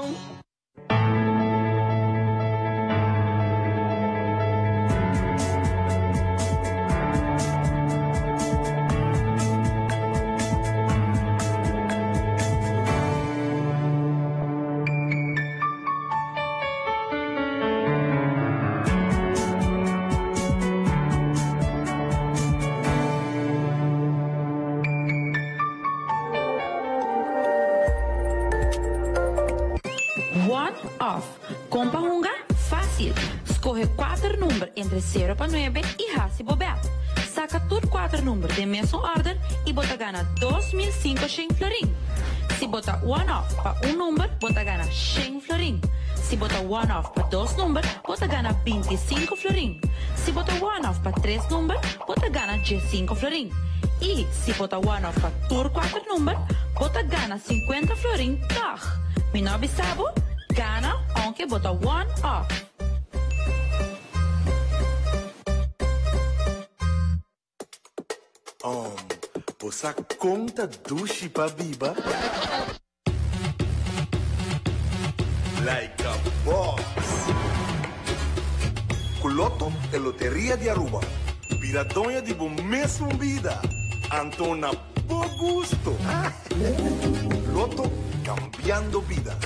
Boom. One off. Com Bahunga, fácil. Escorre quatro números entre 0 para 9 e raça bobeado. Saca tudo quatro números de mesma ordem e bota gana 2.500 florim. Se bota one off para um número, bota gana 100 florim. Se bota one off para dois números, bota gana 25 florim. Se bota one off para três números, bota gana 15 florim. E se bota one off para tur quatro números, bota gana 50 florim. Toch. Mi nome sabo, gana onke bota one off. Um, você conta dushi pa biba? Like a boss. Culoto e Loteria di Aruba. Piradonha de bom mesmo vida. Antona por gusto. Loto cambiando vida.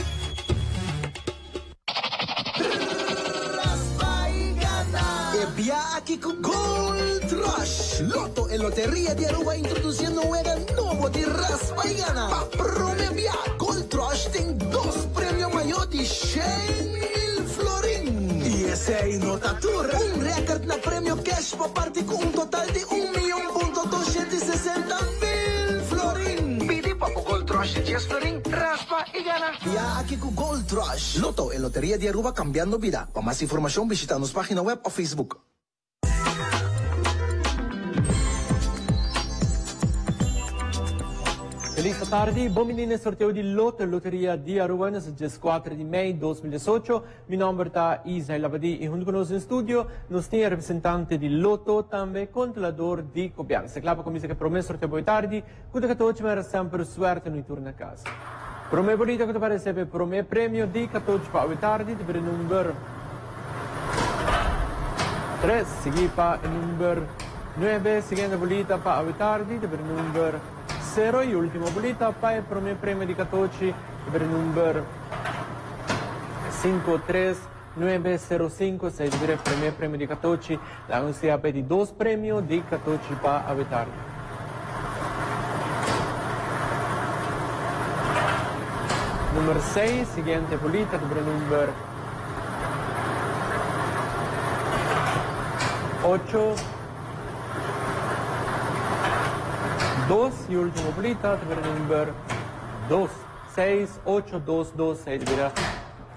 aquí con Gold Rush. Loto en Lotería de Aruba introduciendo juega nuevo de raspa y gana. Pa Gold Rush tem dos premios maiores de 100 mil florín. Y ese ahí no. Un récord na premio cash por parte con un total de 1.260 mil florín. Pide papo Gold Rush 10 florín, raspa y gana. Ya aquí con Gold Rush. Loto en Lotería de Aruba cambiando vida. Para más información visita nuestra página web o Facebook. Feliz tarde, bom menino sorteio de loto loteria di dia 4 de maio de 2018. Meu nome é Isa Lavadi e junto conosco em estúdio nós temos representante de loto, também controlador de copiança. Claro, como disse que promesso sorteio boa tarde, quando que todos era sempre suerte no turno a casa. Para me bonita que para receber para me prêmio di 14 para boa tarde, de número 3, seguir para o número 9, seguinte bolita para boa tarde, de número 0 e último bolita para o primeiro prêmio de 14, de número 53 905, se il primo premio di 14, la consiglia per di dos premio di 14 para a tarde. Número 6, siguiente bolita, sobre el número 8, 2 y último bolita, sobre el número 2, 6, 8, 2, 2, 6,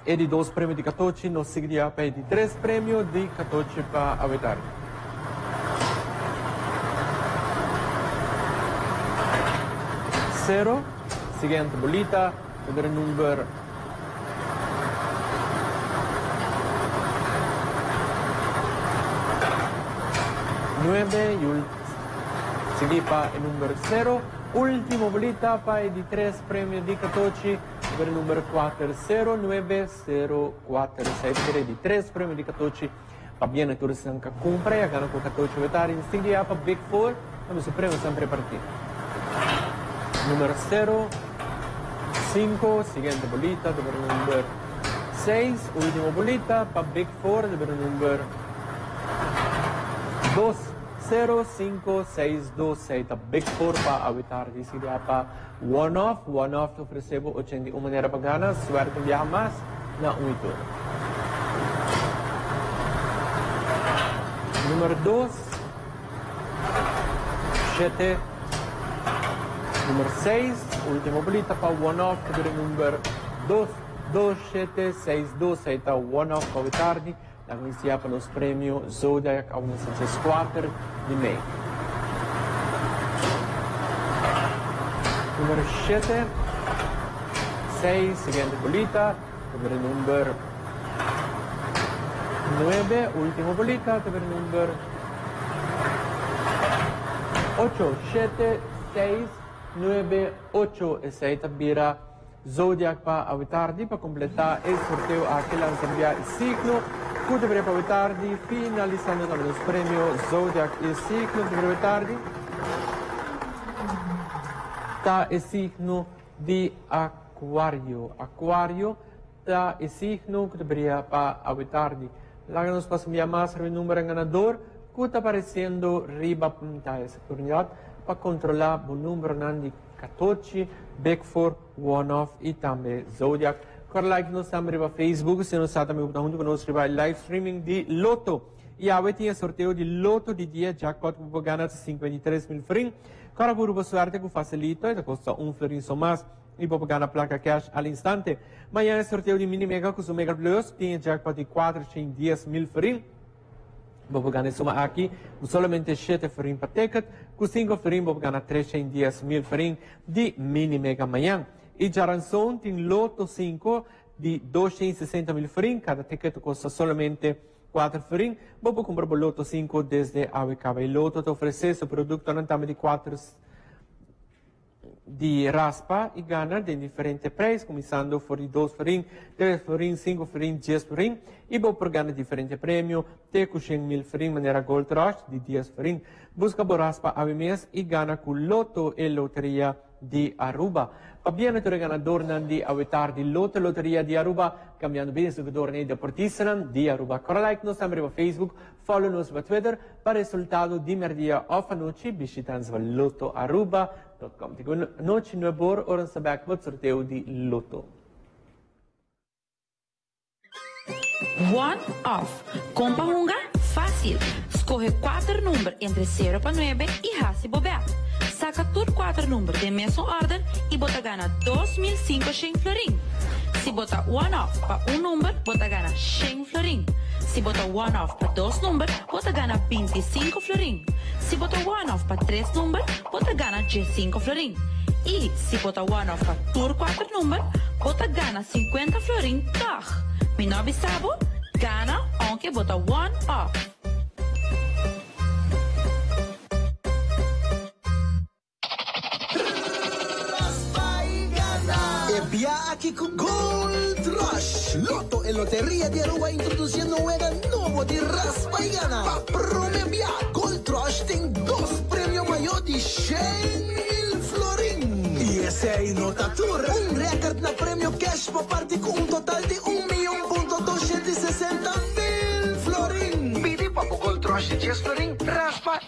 e di 2 premi di 14, non seguirà per di 3 premio di 14 para a tarde. Zero, siguiente bolita, el número nueve y ul- echipa il numero 0, ultimo etapa pae di 3 premii di catoci, per il numero 4, 0, 9, 0, 4, 7, di 3 premii de catoci, pa bine tur sanca cumpre, agano cu catoci vetari, in stil de Big 4 am se premio sempre partito. numero 0, 5, siguiente bolita, per il numero 6, ultimo bolita, pa Big 4 per il numero 12, 05626 tá big 4 pa awitar di sili apa one off one off to presebo 81 manera pagana swerte di mais na 1 número 2 7 número 6 último bolita pa one off número 2 2 7 6 2 tá one off pa awitar la comisia per lo premio Zodiac a una squatter di May. Numero 7, 6, seguente bolita, per il numero 9, ultimo bolita, per il numero 8, 7, 6, 9, 8 e 6 tabira. Zodiac para tarde para completar el sorteo aquí lanzan enviar Cu de vreme boa tarde, finalizando o prêmio Zodiac e signo de boa tarde. Está o signo de Aquário. Aquário está o signo que deveria para a tarde. Lá nos passa minha massa, o número ganador, que está aparecendo riba da Se para controlar o número de 14, Beckford, One Off e também Zodiac. For like nos saam riba Facebook, se nos saata me ubdahun junto nos riba live streaming de Loto. E awe tinha é sorteio de Loto de dia jackpot cu ganhar 53 mil frin. Cara por uba suerte cu facilito, e custa un florin so mas. E pode ganhar a placa cash al instante. Manhã é sorteio de mini mega com o Mega Plus. Tinha jackpot de 410 mil frin. Bobo ganhar suma aqui, solamente 7 frin para ticket, com 5 frin, bobo ganhar 310 mil frin de mini mega manhã. E Jaranson tem loto 5 de 260 mil florin, cada ticket custa solamente 4 florin. Vou comprar o loto 5 desde a AWK. E loto te oferece o produto não de 4 di raspa e ganha de diferentes preços, começando por 2 florin, 3 florin, 5 florin, 10 florin, e vou por ganhar diferentes prêmios, te com 100 mil florin, maneira Gold Rush, de 10 florin, busca por raspa mês e ganha com loto e loteria di Aruba. Abbiamo il ganador di awitar di lotte lotteria di Aruba, cambiando bene su giocatore di Portisana di Aruba. Ancora like nos sempre su Facebook, follow nos su Twitter per il risultato di merdia of anoci, visitando lottoaruba.com. Dico, noci noi bor, ora sabek il sorteo di Lotto. One off. Compa Hunga, fácil. Escorre quatro números entre 0 para 9 e raça bobeado. Saca tudo quatro números de mesma ordem e bota gana 2.500 florin. Se bota one off para um número, bota gana 100 florin. Se bota one off para dois números, bota gana 25 florin. Se bota one off para três números, bota gana 15 florin. E se bota one off para tur quatro números, bota gana 50 florin. Toch, mi nome sabo, gana onde bota one off. Aquí con Gold Rush. Loto e Loteria di Aruba introduciendo un nuovo di Raspa y Gana. Pa Gold Rush tem dos premios mayor de 100 mil florin. Y ese aí nota tour, un record na premio cash por parte con un total de 1 millón punto 260 mil florin. Pidi papo Gold Rush de 10 florin, raspa